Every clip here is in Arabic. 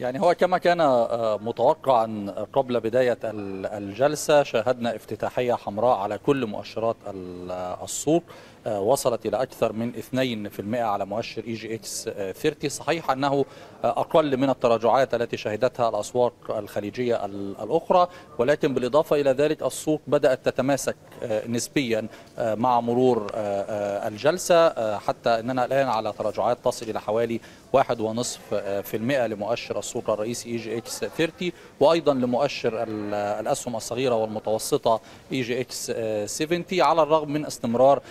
يعني هو كما كان متوقعا قبل بداية الجلسة شاهدنا افتتاحية حمراء على كل مؤشرات السوق. وصلت إلى أكثر من 2% على مؤشر إي جي إكس 30 صحيح أنه أقل من التراجعات التي شهدتها الأسواق الخليجية الأخرى ولكن بالإضافة إلى ذلك السوق بدأت تتماسك نسبيا مع مرور الجلسة حتى أننا الآن على تراجعات تصل إلى حوالي واحد ونصف في المئة لمؤشر السوق الرئيسي إي جي إكس 30 وأيضا لمؤشر الأسهم الصغيرة والمتوسطة إي جي إكس 70 على الرغم من استمرار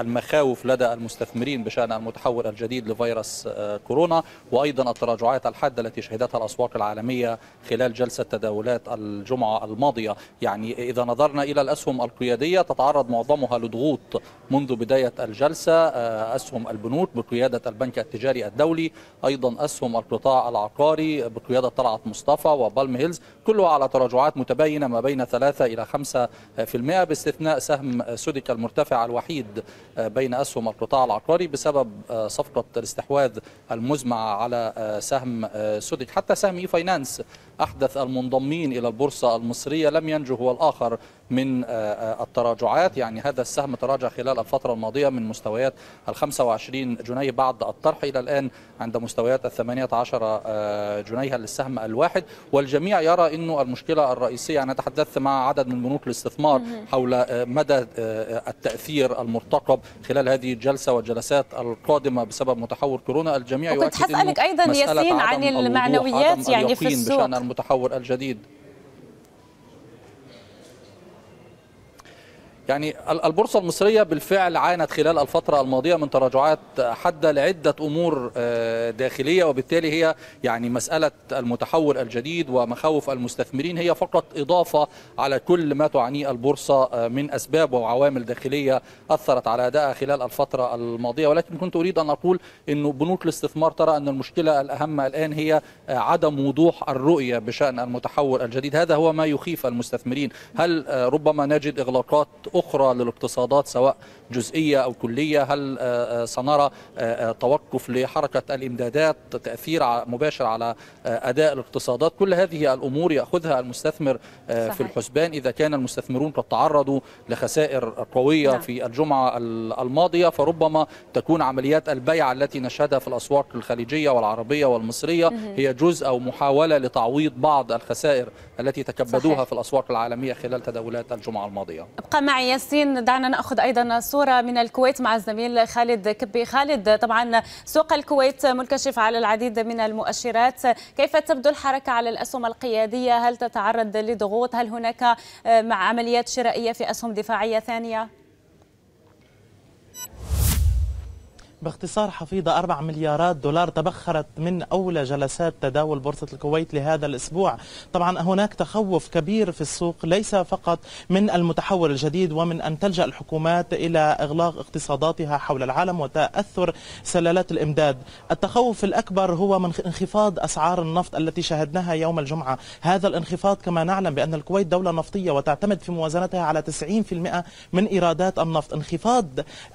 المخاوف لدى المستثمرين بشأن المتحور الجديد لفيروس كورونا وأيضا التراجعات الحادة التي شهدتها الأسواق العالمية خلال جلسة تداولات الجمعة الماضية. يعني إذا نظرنا إلى الأسهم القيادية تتعرض معظمها لضغوط منذ بداية الجلسة أسهم البنوك بقيادة البنك التجاري الدولي أيضا أسهم القطاع العقاري بقيادة طلعت مصطفى وبالم هيلز كلها على تراجعات متباينة ما بين 3 إلى 5% باستثناء سهم سودك المرتفع الوحيد بين أسهم القطاع العقاري بسبب صفقة الاستحواذ المزمعة على سهم سودك حتى سهم اي فاينانس أحدث المنضمين إلى البورصة المصرية لم ينجو هو الآخر من التراجعات. يعني هذا السهم تراجع خلال الفترة الماضية من مستويات ال 25 جنيه بعد الطرح إلى الآن عند مستويات ال 18 جنيها للسهم الواحد. والجميع يرى أنه المشكلة الرئيسية أنا تحدثت مع عدد من بنوك الاستثمار حول مدى التأثير المرتقب خلال هذه الجلسة والجلسات القادمة بسبب متحور كورونا. الجميع وكنت حسألك أيضا ياسين عن المعنويات يعني في السوق. المتحور الجديد. يعني البورصة المصرية بالفعل عانت خلال الفترة الماضية من تراجعات حادة لعدة أمور داخلية وبالتالي هي يعني مسألة المتحول الجديد ومخاوف المستثمرين. هي فقط إضافة على كل ما تعنيه البورصة من أسباب وعوامل داخلية أثرت على أدائها خلال الفترة الماضية. ولكن كنت أريد أن أقول أنه بنوك الاستثمار ترى أن المشكلة الأهم الآن هي عدم وضوح الرؤية بشأن المتحول الجديد. هذا هو ما يخيف المستثمرين. هل ربما نجد إغلاقات أخرى للاقتصادات سواء جزئية أو كلية هل سنرى توقف لحركة الإمدادات تأثير مباشر على أداء الاقتصادات كل هذه الأمور يأخذها المستثمر صحيح. في الحسبان إذا كان المستثمرون قد تعرضوا لخسائر قوية نعم. في الجمعة الماضية فربما تكون عمليات البيع التي نشهدها في الأسواق الخليجية والعربية والمصرية هي جزء أو محاولة لتعويض بعض الخسائر التي تكبدوها صحيح. في الأسواق العالمية خلال تداولات الجمعة الماضية ابقى معي ياسين دعنا نأخذ أيضا صورة من الكويت مع الزميل خالد كبي. خالد طبعا سوق الكويت منكشف على العديد من المؤشرات. كيف تبدو الحركة على الأسهم القيادية؟ هل تتعرض لضغوط؟ هل هناك مع عمليات شرائية في أسهم دفاعية ثانية؟ باختصار حفيظة 4 مليارات دولار تبخرت من أولى جلسات تداول بورصة الكويت لهذا الأسبوع. طبعا هناك تخوف كبير في السوق ليس فقط من المتحول الجديد ومن أن تلجأ الحكومات إلى إغلاق اقتصاداتها حول العالم وتأثر سلالات الإمداد. التخوف الأكبر هو من انخفاض أسعار النفط التي شاهدناها يوم الجمعة. هذا الانخفاض كما نعلم بأن الكويت دولة نفطية وتعتمد في موازنتها على 90% من إيرادات النفط. انخفاض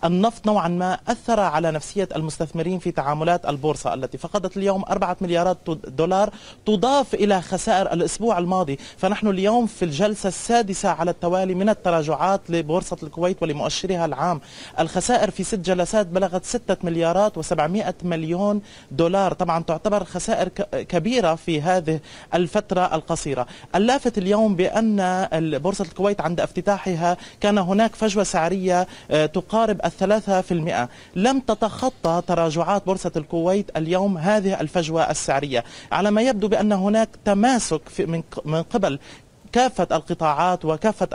النفط نوعا ما أثر على نفسية المستثمرين في تعاملات البورصة التي فقدت اليوم 4 مليارات دولار تضاف إلى خسائر الأسبوع الماضي. فنحن اليوم في الجلسة السادسة على التوالي من التراجعات لبورصة الكويت ولمؤشرها العام. الخسائر في ست جلسات بلغت 6 مليارات و700 مليون دولار. طبعا تعتبر خسائر كبيرة في هذه الفترة القصيرة. اللافت اليوم بأن بورصة الكويت عند افتتاحها كان هناك فجوة سعرية تقارب الثلاثة في المئة. لم تتخطى تراجعات بورصة الكويت اليوم هذه الفجوة السعرية. على ما يبدو بأن هناك تماسك من قبل كافة القطاعات وكافة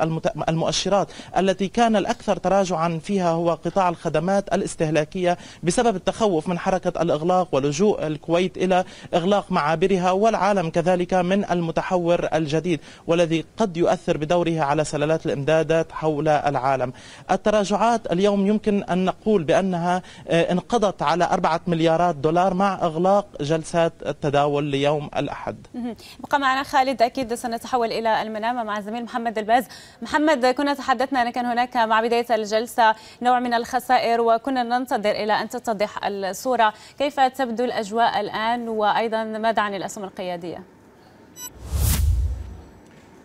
المؤشرات التي كان الأكثر تراجعا فيها هو قطاع الخدمات الاستهلاكية بسبب التخوف من حركة الإغلاق ولجوء الكويت إلى إغلاق معابرها والعالم كذلك من المتحور الجديد والذي قد يؤثر بدوره على سلالات الإمدادات حول العالم. التراجعات اليوم يمكن أن نقول بأنها انقضت على أربعة مليارات دولار مع إغلاق جلسات التداول ليوم الأحد. بقى معنا خالد أكيد سنتحول إلى المنامة مع الزميل محمد الباز. محمد كنا تحدثنا أن كان هناك مع بداية الجلسة نوع من الخسائر وكنا ننتظر إلى أن تتضح الصورة. كيف تبدو الأجواء الآن؟ وأيضا ماذا عن الأسهم القيادية؟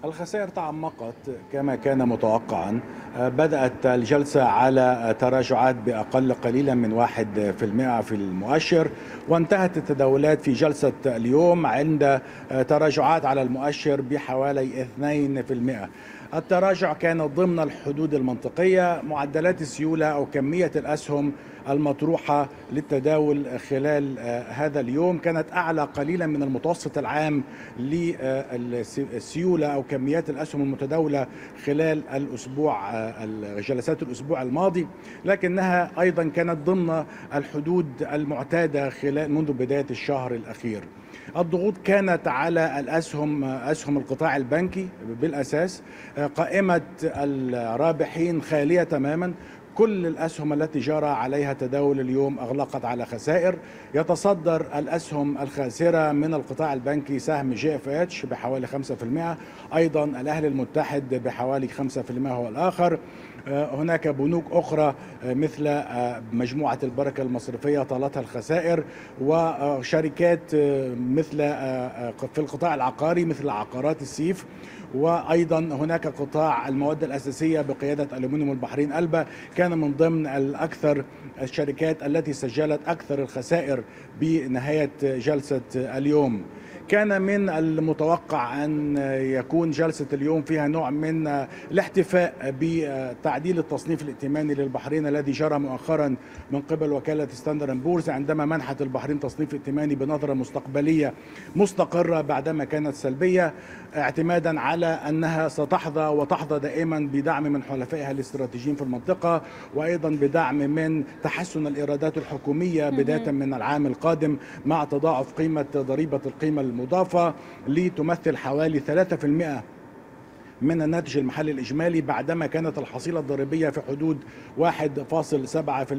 الخسائر تعمقت كما كان متوقعا. بدأت الجلسة على تراجعات بأقل قليلا من واحد في المئة في المؤشر وانتهت التداولات في جلسة اليوم عند تراجعات على المؤشر بحوالي 2% التراجع كان ضمن الحدود المنطقية معدلات السيولة أو كمية الأسهم المطروحة للتداول خلال هذا اليوم. كانت أعلى قليلا من المتوسط العام للسيولة أو كميات الأسهم المتداولة خلال الأسبوع جلسات الأسبوع الماضي. لكنها أيضا كانت ضمن الحدود المعتادة خلال منذ بداية الشهر الأخير. الضغوط كانت على الأسهم أسهم القطاع البنكي بالأساس قائمة الرابحين خالية تماما كل الأسهم التي جرى عليها تداول اليوم أغلقت على خسائر. يتصدر الأسهم الخاسرة من القطاع البنكي سهم جي إف إتش بحوالي 5% أيضا الأهلي المتحد بحوالي 5% هو الآخر. هناك بنوك أخرى مثل مجموعة البركة المصرفية طالتها الخسائر وشركات مثل في القطاع العقاري مثل عقارات السيف. وأيضا هناك قطاع المواد الأساسية بقيادة الومنيوم البحرين ألبا. كان من ضمن الأكثر الشركات التي سجلت أكثر الخسائر بنهاية جلسة اليوم. كان من المتوقع أن يكون جلسة اليوم فيها نوع من الاحتفاء بتعديل التصنيف الائتماني للبحرين الذي جرى مؤخرا من قبل وكالة ستاندرد بورز عندما منحت البحرين تصنيف ائتماني بنظرة مستقبلية مستقرة بعدما كانت سلبية اعتمادا على أنها ستحظى وتحظى دائما بدعم من حلفائها الاستراتيجيين في المنطقة وأيضا بدعم من تحسن الإيرادات الحكومية بداية من العام القادم مع تضاعف قيمة ضريبة القيمة المضافة لتمثل حوالي 3% من الناتج المحلي الإجمالي بعدما كانت الحصيلة الضريبية في حدود 1.7%